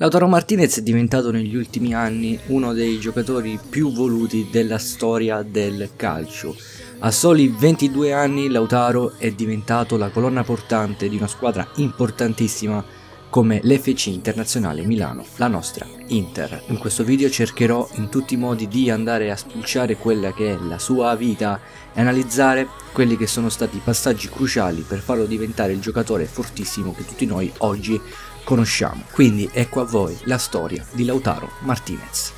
Lautaro Martinez è diventato negli ultimi anni uno dei giocatori più voluti della storia del calcio. A soli 22 anni Lautaro è diventato la colonna portante di una squadra importantissima come l'FC Internazionale Milano, la nostra Inter. In questo video cercherò in tutti i modi di andare a spulciare quella che è la sua vita e analizzare quelli che sono stati i passaggi cruciali per farlo diventare il giocatore fortissimo che tutti noi oggi conosciamo. Quindi ecco a voi la storia di Lautaro Martinez.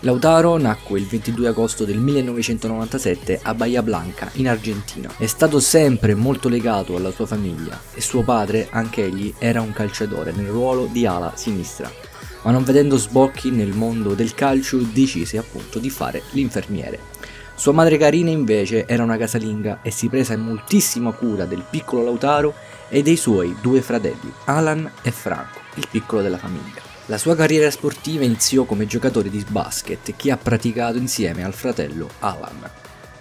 Lautaro nacque il 22 agosto del 1997 a Bahia Blanca, in Argentina. È stato sempre molto legato alla sua famiglia e suo padre, anch'egli, era un calciatore nel ruolo di ala sinistra, ma non vedendo sbocchi nel mondo del calcio decise appunto di fare l'infermiere. Sua madre Karina invece era una casalinga e si prese moltissima cura del piccolo Lautaro e dei suoi due fratelli, Alan e Franco, il piccolo della famiglia. La sua carriera sportiva iniziò come giocatore di basket che ha praticato insieme al fratello Alan.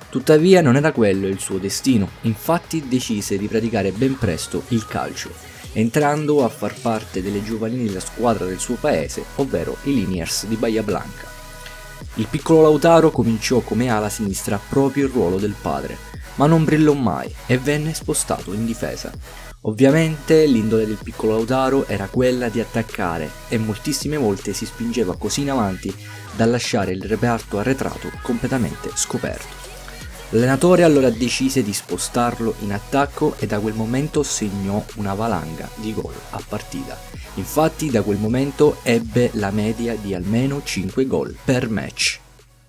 Tuttavia non era quello il suo destino, infatti decise di praticare ben presto il calcio, entrando a far parte delle giovanili della squadra del suo paese, ovvero i Liniers di Bahia Blanca. Il piccolo Lautaro cominciò come ala sinistra proprio il ruolo del padre, ma non brillò mai e venne spostato in difesa, Ovviamente l'indole del piccolo Lautaro era quella di attaccare e moltissime volte si spingeva così in avanti da lasciare il reparto arretrato completamente scoperto. L'allenatore allora decise di spostarlo in attacco e da quel momento segnò una valanga di gol a partita. Infatti da quel momento ebbe la media di almeno 5 gol per match.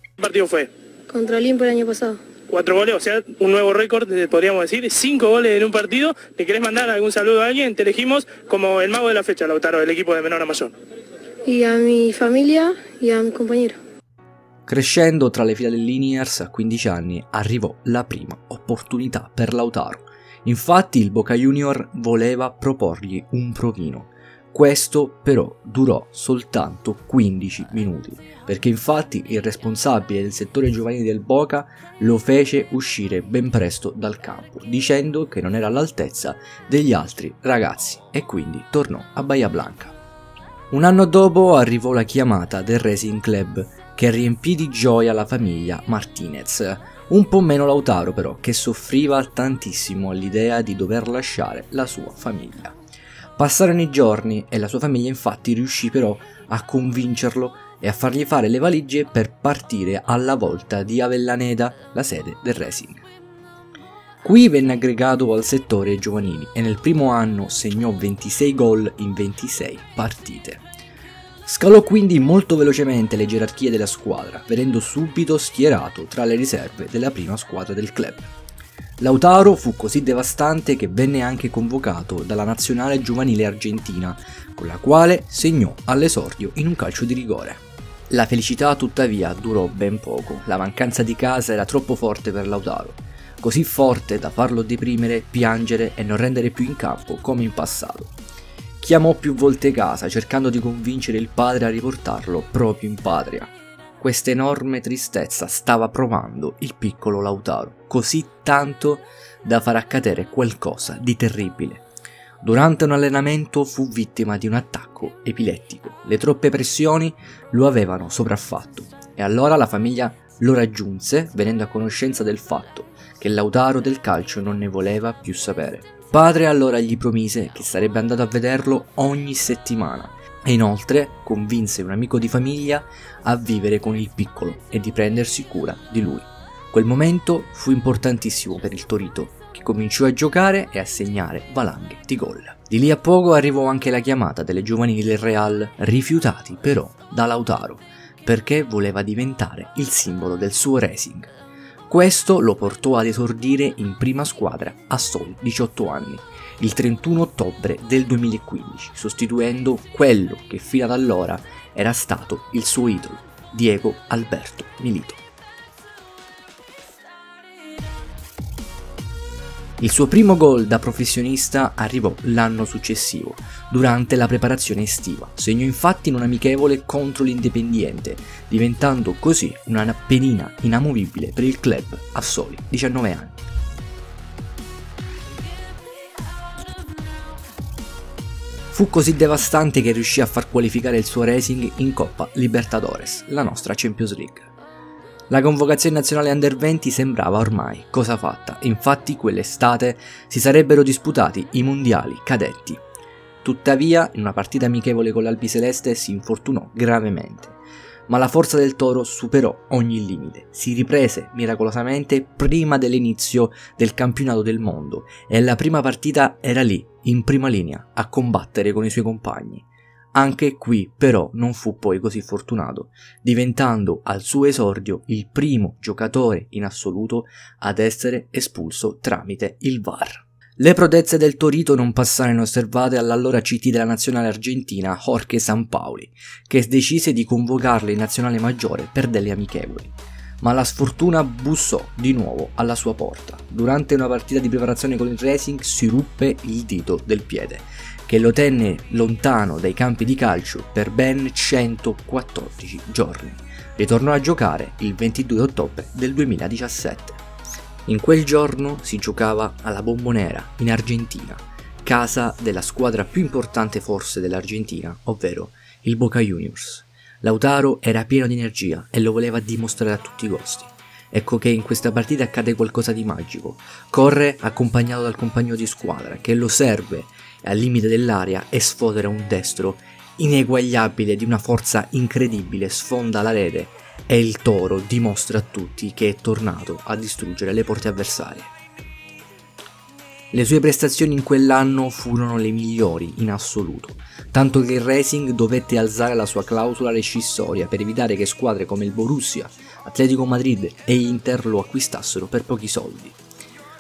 ¿Qué partido fue? Contra Olimpo el año pasado. Cuatro goles, o sea, un nuevo récord, eh, podríamos decir, cinco goles en un partido. ¿Le querés mandar algún saludo a alguien? Te elegimos como el mago de la fecha, Lautaro, del equipo de menor a mayor. Y a mi familia y a mi compañero. Crescendo tra le fila del Liniers a 15 anni arrivò la prima opportunità per Lautaro. Infatti il Boca Junior voleva proporgli un provino questo però durò soltanto 15 minuti, perché infatti il responsabile del settore giovanile del Boca lo fece uscire ben presto dal campo, dicendo che non era all'altezza degli altri ragazzi e quindi tornò a Bahia Blanca. Un anno dopo arrivò la chiamata del Racing Club che riempì di gioia la famiglia Martinez, un po' meno Lautaro però, che soffriva tantissimo all'idea di dover lasciare la sua famiglia. Passarono i giorni e la sua famiglia infatti riuscì però a convincerlo e a fargli fare le valigie per partire alla volta di Avellaneda, la sede del Racing. Qui venne aggregato al settore giovanili e nel primo anno segnò 26 gol in 26 partite. Scalò quindi molto velocemente le gerarchie della squadra, venendo subito schierato tra le riserve della prima squadra del club. Lautaro fu così devastante che venne anche convocato dalla nazionale giovanile argentina, con la quale segnò all'esordio in un calcio di rigore. La felicità tuttavia durò ben poco, la mancanza di casa era troppo forte per Lautaro, così forte da farlo deprimere, piangere e non rendere più in campo come in passato. Chiamò più volte casa cercando di convincere il padre a riportarlo proprio in patria, questa enorme tristezza stava provando il piccolo Lautaro, così tanto da far accadere qualcosa di terribile. Durante un allenamento fu vittima di un attacco epilettico. Le troppe pressioni lo avevano sopraffatto e allora la famiglia lo raggiunse venendo a conoscenza del fatto che Lautaro del calcio non ne voleva più sapere. Padre allora gli promise che sarebbe andato a vederlo ogni settimana e inoltre convinse un amico di famiglia a vivere con il piccolo e di prendersi cura di lui. Quel momento fu importantissimo per il Torito, che cominciò a giocare e a segnare valanghe di gol. Di lì a poco arrivò anche la chiamata delle giovanili del Real, rifiutati però da Lautaro, perché voleva diventare il simbolo del suo racing. Questo lo portò ad esordire in prima squadra a soli 18 anni il 31 ottobre del 2015, sostituendo quello che fino ad allora era stato il suo idolo, Diego Alberto Milito. Il suo primo gol da professionista arrivò l'anno successivo, durante la preparazione estiva. Segnò infatti in un amichevole contro l'Independiente, diventando così una pedina inamovibile per il club a soli 19 anni. Fu così devastante che riuscì a far qualificare il suo Racing in Coppa Libertadores, la nostra Champions League. La convocazione nazionale Under 20 sembrava ormai cosa fatta, infatti quell'estate si sarebbero disputati i mondiali cadetti. Tuttavia, in una partita amichevole con l'Albiceleste si infortunò gravemente ma la forza del toro superò ogni limite, si riprese miracolosamente prima dell'inizio del campionato del mondo e la prima partita era lì, in prima linea, a combattere con i suoi compagni. Anche qui però non fu poi così fortunato, diventando al suo esordio il primo giocatore in assoluto ad essere espulso tramite il VAR. Le prodezze del Torito non passarono inosservate all'allora CT della nazionale argentina Jorge Sampaoli, che decise di convocarle in nazionale maggiore per delle amichevoli. Ma la sfortuna bussò di nuovo alla sua porta. Durante una partita di preparazione con il Racing si ruppe il dito del piede, che lo tenne lontano dai campi di calcio per ben 114 giorni. Ritornò a giocare il 22 ottobre del 2017. In quel giorno si giocava alla Bombonera, in Argentina, casa della squadra più importante forse dell'Argentina, ovvero il Boca Juniors. Lautaro era pieno di energia e lo voleva dimostrare a tutti i costi. Ecco che in questa partita accade qualcosa di magico. Corre accompagnato dal compagno di squadra che lo serve al limite dell'area e sfodera un destro ineguagliabile di una forza incredibile, sfonda la rete e il toro dimostra a tutti che è tornato a distruggere le porte avversarie. Le sue prestazioni in quell'anno furono le migliori in assoluto, tanto che il Racing dovette alzare la sua clausola rescissoria per evitare che squadre come il Borussia, Atletico Madrid e Inter lo acquistassero per pochi soldi.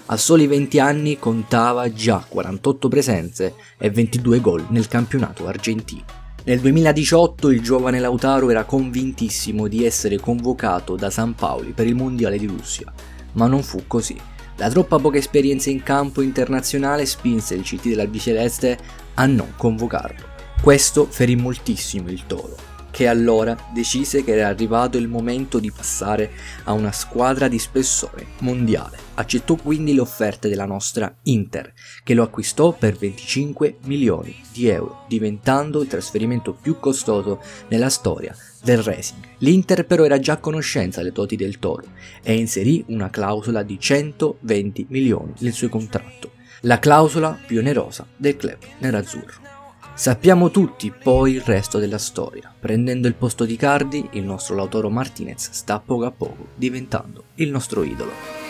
A soli 20 anni contava già 48 presenze e 22 gol nel campionato argentino. Nel 2018 il giovane Lautaro era convintissimo di essere convocato da San Paoli per il Mondiale di Russia, ma non fu così. La troppa poca esperienza in campo internazionale spinse il CT dell'Albiceleste a non convocarlo. Questo ferì moltissimo il Toro, che allora decise che era arrivato il momento di passare a una squadra di spessore mondiale. Accettò quindi le offerte della nostra Inter, che lo acquistò per 25 milioni di euro, diventando il trasferimento più costoso nella storia del Racing. L'Inter però era già a conoscenza delle doti del Toro e inserì una clausola di 120 milioni nel suo contratto, la clausola più onerosa del club nerazzurro. Sappiamo tutti poi il resto della storia. Prendendo il posto di Cardi, il nostro Lautaro Martinez sta poco a poco diventando il nostro idolo.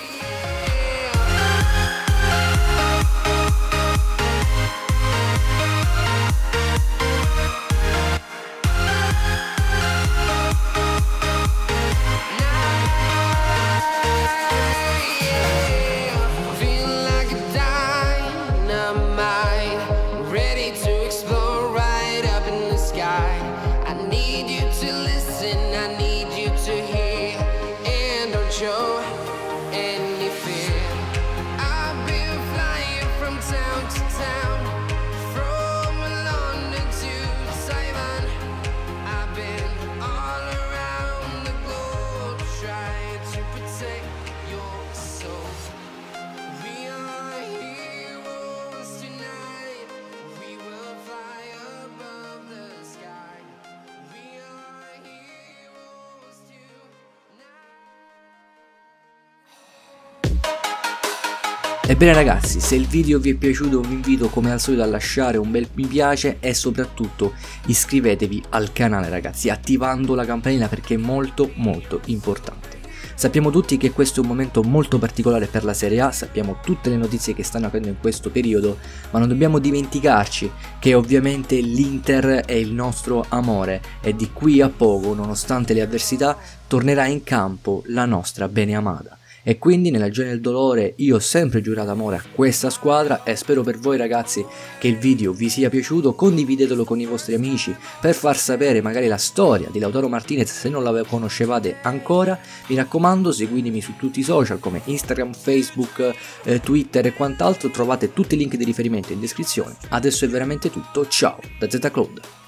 Ebbene ragazzi, se il video vi è piaciuto vi invito come al solito a lasciare un bel mi piace e soprattutto iscrivetevi al canale ragazzi, attivando la campanella perché è molto molto importante. Sappiamo tutti che questo è un momento molto particolare per la Serie A, sappiamo tutte le notizie che stanno accadendo in questo periodo, ma non dobbiamo dimenticarci che ovviamente l'Inter è il nostro amore e di qui a poco, nonostante le avversità, tornerà in campo la nostra beneamata. E quindi nella gioia del dolore io ho sempre giurato amore a questa squadra e spero per voi ragazzi che il video vi sia piaciuto, condividetelo con i vostri amici per far sapere magari la storia di Lautaro Martinez se non la conoscevate ancora. Mi raccomando seguitemi su tutti i social come Instagram, Facebook, eh, Twitter e quant'altro, trovate tutti i link di riferimento in descrizione. Adesso è veramente tutto, ciao da Z Cloud.